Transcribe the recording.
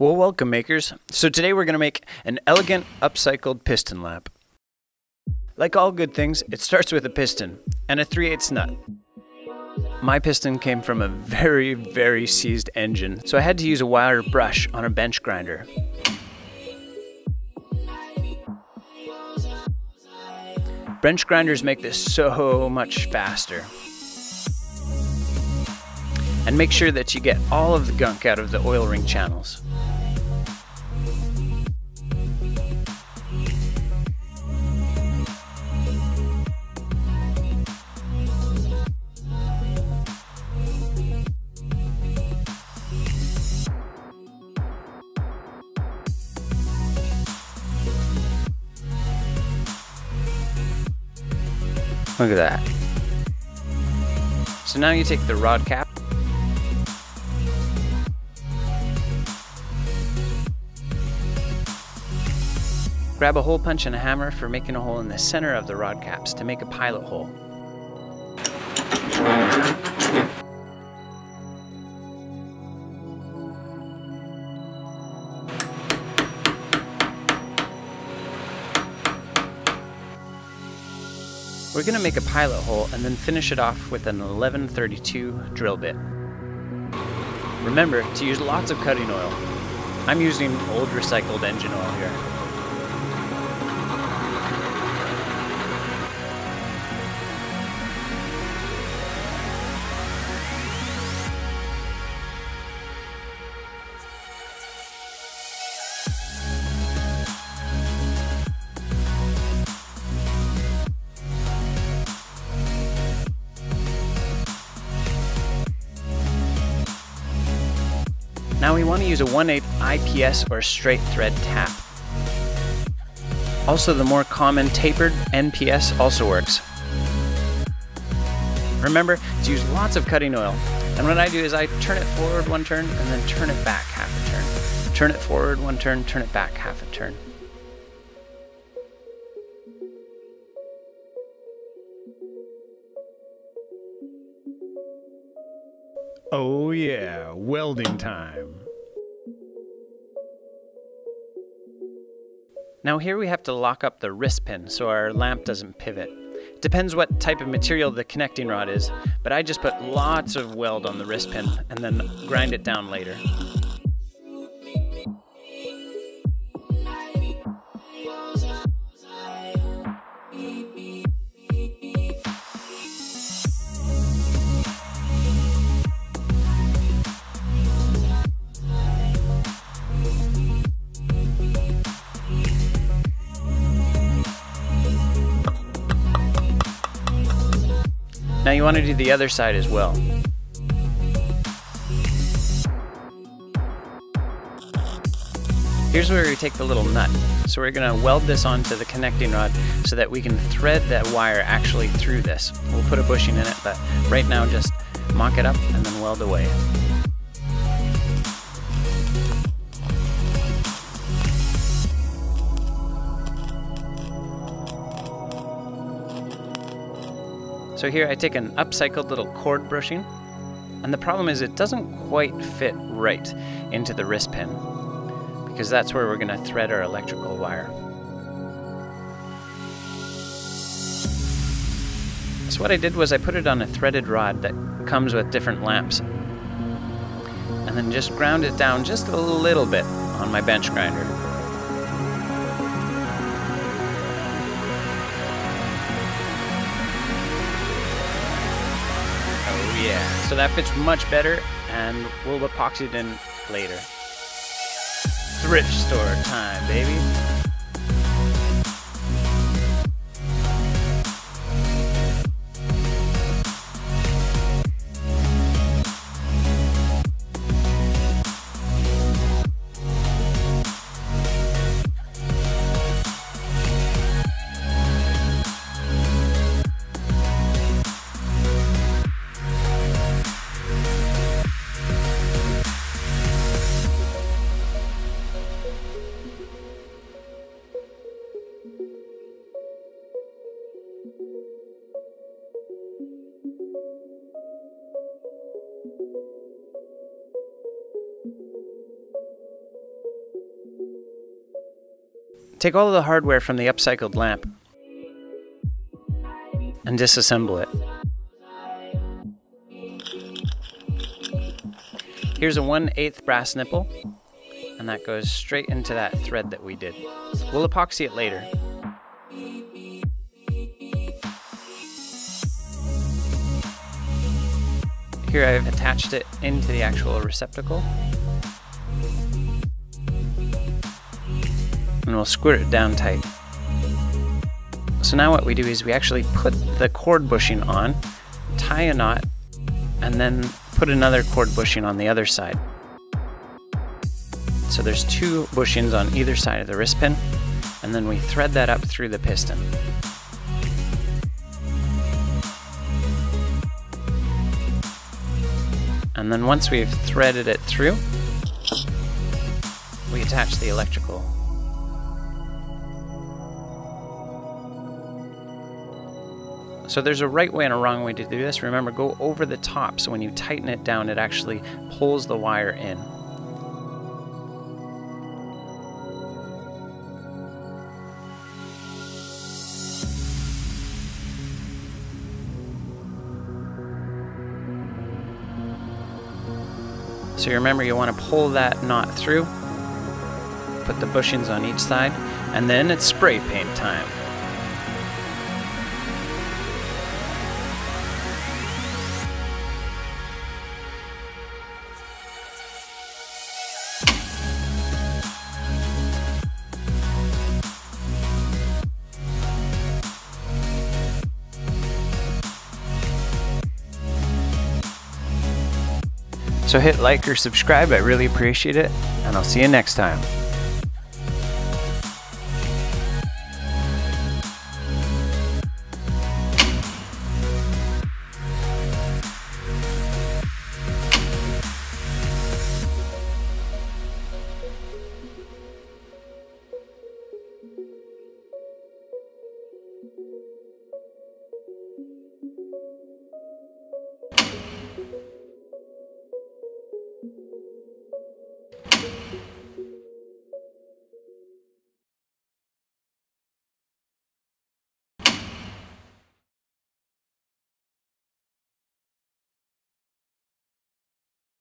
Well, welcome makers. So today we're going to make an elegant upcycled piston lamp. Like all good things, it starts with a piston and a 3 8 nut. My piston came from a very, very seized engine, so I had to use a wire brush on a bench grinder. Bench grinders make this so much faster. And make sure that you get all of the gunk out of the oil ring channels. Look at that. So now you take the rod cap Grab a hole punch and a hammer for making a hole in the center of the rod caps to make a pilot hole. We're going to make a pilot hole and then finish it off with an 1132 drill bit. Remember to use lots of cutting oil. I'm using old recycled engine oil here. Now we want to use a 1 8 IPS or straight thread tap. Also the more common tapered NPT also works. Remember to use lots of cutting oil. And what I do is I turn it forward one turn and then turn it back half a turn. Turn it forward one turn, turn it back half a turn. Oh yeah, welding time. Now here we have to lock up the wrist pin so our lamp doesn't pivot. Depends what type of material the connecting rod is, but I just put lots of weld on the wrist pin and then grind it down later. Now you want to do the other side as well. Here's where we take the little nut. So we're going to weld this onto the connecting rod so that we can thread that wire actually through this. We'll put a bushing in it, but right now just mock it up and then weld away. So here I take an upcycled little cord bushing, and the problem is it doesn't quite fit right into the wrist pin, because that's where we're going to thread our electrical wire. So what I did was I put it on a threaded rod that comes with different lamps, and then just ground it down just a little bit on my bench grinder. Yeah, so that fits much better and we'll epoxy it in later. Thrift store time, baby. Take all of the hardware from the upcycled lamp and disassemble it. Here's a 1 8th brass nipple, and that goes straight into that thread that we did. We'll epoxy it later. Here I've attached it into the actual receptacle. And we'll squirt it down tight. So now what we do is we actually put the cord bushing on, tie a knot, and then put another cord bushing on the other side. So there's two bushings on either side of the wrist pin, and then we thread that up through the piston. And then once we've threaded it through, we attach the electrical. So there's a right way and a wrong way to do this. Remember, go over the top so when you tighten it down, it actually pulls the wire in. So you remember you want to pull that knot through, put the bushings on each side, and then it's spray paint time. So hit like or subscribe, I really appreciate it, and I'll see you next time.